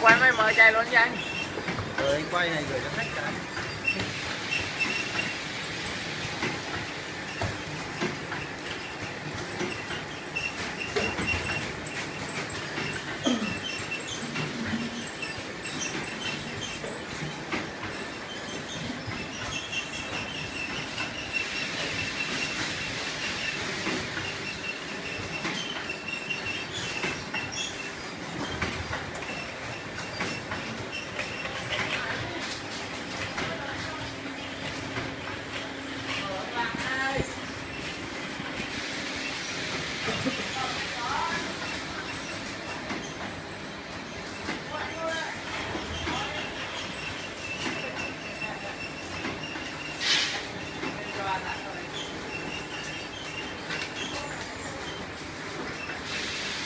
quay mày mở chạy luôn cho anh Rồi anh quay này gửi cho khách cả.